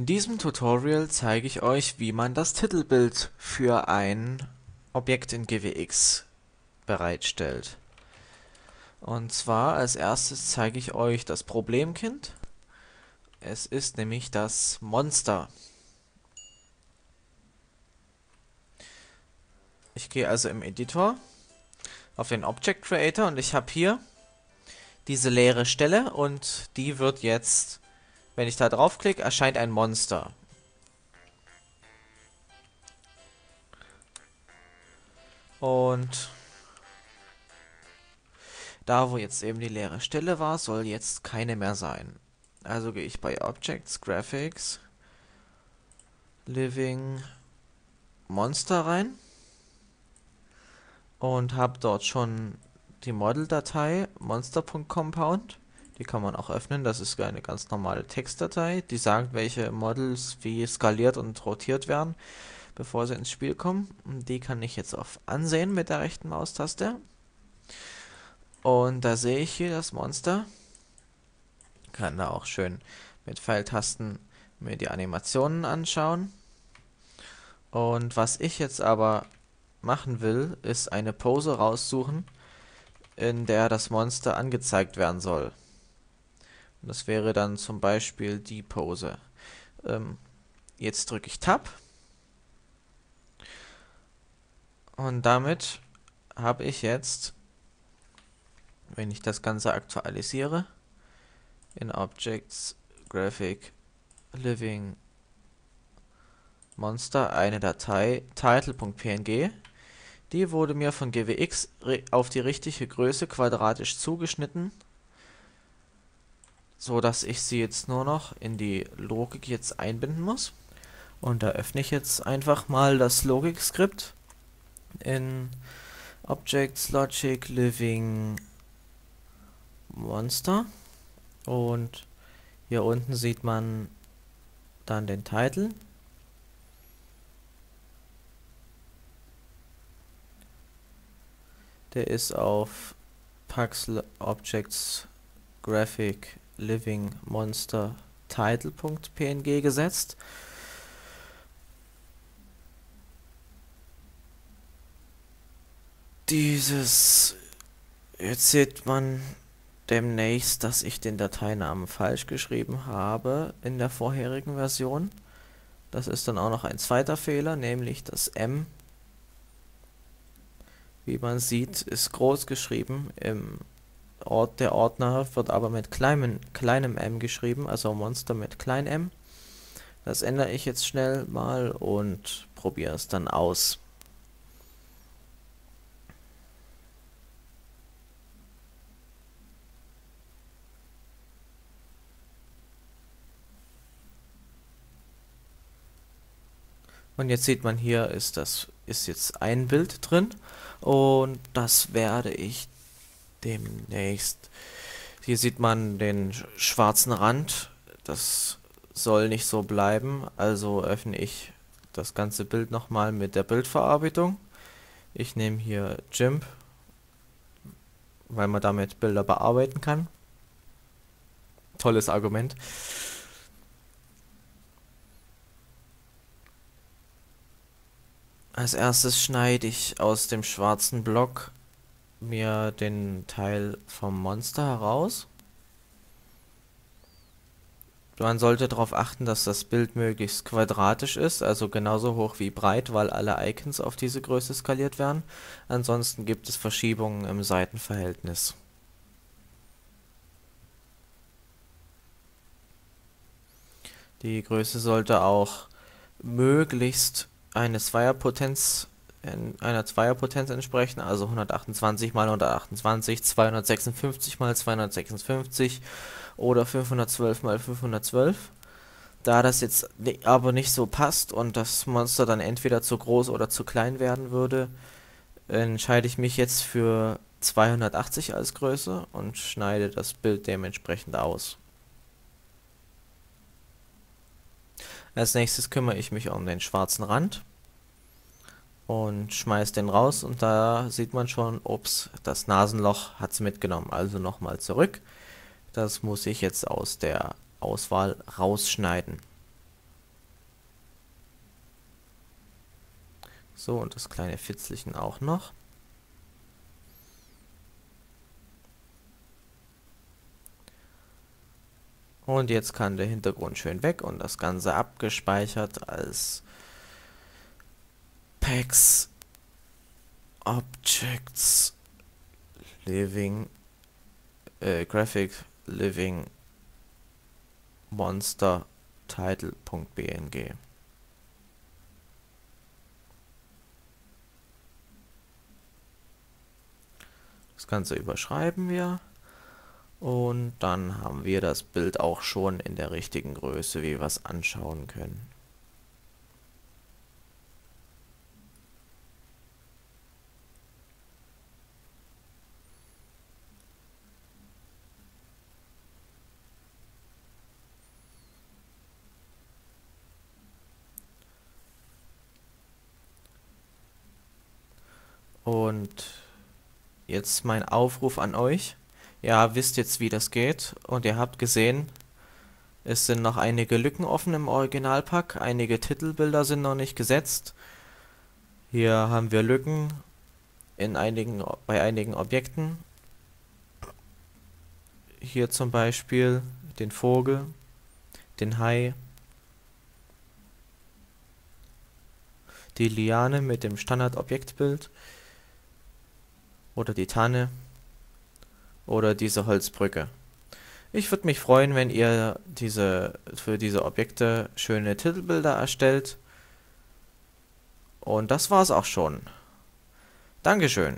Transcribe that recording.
In diesem Tutorial zeige ich euch, wie man das Titelbild für ein Objekt in GWX bereitstellt. Und zwar als erstes zeige ich euch das Problemkind. Es ist nämlich das Monster. Ich gehe also im Editor auf den Object Creator und ich habe hier diese leere Stelle und die wird jetzt, wenn ich da draufklicke, erscheint ein Monster. Und da, wo jetzt eben die leere Stelle war, soll jetzt keine mehr sein. Also gehe ich bei Objects, Graphics, Living Monster rein und habe dort schon die Model-Datei monster.compound. Die kann man auch öffnen, das ist eine ganz normale Textdatei, die sagt, welche Models wie skaliert und rotiert werden, bevor sie ins Spiel kommen. Die kann ich jetzt auf Ansehen mit der rechten Maustaste. Und da sehe ich hier das Monster. Kann da auch schön mit Pfeiltasten mir die Animationen anschauen. Und was ich jetzt aber machen will, ist eine Pose raussuchen, in der das Monster angezeigt werden soll. Das wäre dann zum Beispiel die Pose. Ähm, jetzt drücke ich Tab. Und damit habe ich jetzt, wenn ich das Ganze aktualisiere, in Objects, Graphic, Living, Monster eine Datei title.png die wurde mir von GWX auf die richtige Größe quadratisch zugeschnitten, so dass ich sie jetzt nur noch in die Logik jetzt einbinden muss. Und da öffne ich jetzt einfach mal das Logik-Skript in Objects Logic Living Monster und hier unten sieht man dann den Titel Der ist auf Pax Objects Graphic Living Monster Title.png gesetzt. Dieses jetzt sieht man demnächst, dass ich den Dateinamen falsch geschrieben habe in der vorherigen Version. Das ist dann auch noch ein zweiter Fehler, nämlich das M wie man sieht, ist groß geschrieben. Im Ort der Ordner wird aber mit kleinem, kleinem m geschrieben, also Monster mit klein m. Das ändere ich jetzt schnell mal und probiere es dann aus. Und jetzt sieht man hier, ist das ist jetzt ein Bild drin und das werde ich demnächst. Hier sieht man den schwarzen Rand. Das soll nicht so bleiben, also öffne ich das ganze Bild nochmal mit der Bildverarbeitung. Ich nehme hier GIMP, weil man damit Bilder bearbeiten kann. Tolles Argument. Als erstes schneide ich aus dem schwarzen Block mir den Teil vom Monster heraus. Man sollte darauf achten, dass das Bild möglichst quadratisch ist, also genauso hoch wie breit, weil alle Icons auf diese Größe skaliert werden. Ansonsten gibt es Verschiebungen im Seitenverhältnis. Die Größe sollte auch möglichst eine Zweierpotenz in einer Zweierpotenz entsprechen, also 128 mal 128, 256 mal 256 oder 512 mal 512. Da das jetzt aber nicht so passt und das Monster dann entweder zu groß oder zu klein werden würde, entscheide ich mich jetzt für 280 als Größe und schneide das Bild dementsprechend aus. Als nächstes kümmere ich mich um den schwarzen Rand und schmeißt den raus und da sieht man schon, ups, das Nasenloch hat sie mitgenommen. Also nochmal zurück. Das muss ich jetzt aus der Auswahl rausschneiden. So, und das kleine Fitzelchen auch noch. Und jetzt kann der Hintergrund schön weg und das Ganze abgespeichert als Packs Objects Living äh, Graphic Living Monster Title.bng Das Ganze überschreiben wir. Und dann haben wir das Bild auch schon in der richtigen Größe, wie wir es anschauen können. Und Jetzt mein Aufruf an euch. Ihr wisst jetzt, wie das geht und ihr habt gesehen, es sind noch einige Lücken offen im Originalpack, einige Titelbilder sind noch nicht gesetzt. Hier haben wir Lücken in einigen, bei einigen Objekten. Hier zum Beispiel den Vogel, den Hai, die Liane mit dem Standardobjektbild oder die Tanne oder diese Holzbrücke. Ich würde mich freuen, wenn ihr diese, für diese Objekte schöne Titelbilder erstellt. Und das war's auch schon. Dankeschön.